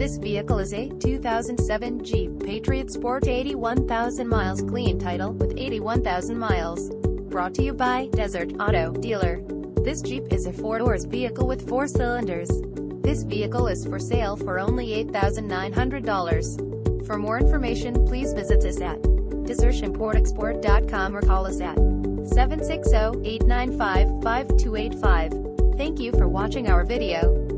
This vehicle is a 2007 Jeep Patriot Sport 81,000 miles clean title with 81,000 miles. Brought to you by Desert Auto Dealer. This Jeep is a four-doors vehicle with four cylinders. This vehicle is for sale for only $8,900. For more information, please visit us at desertimportexport.com or call us at 760-895-5285. Thank you for watching our video.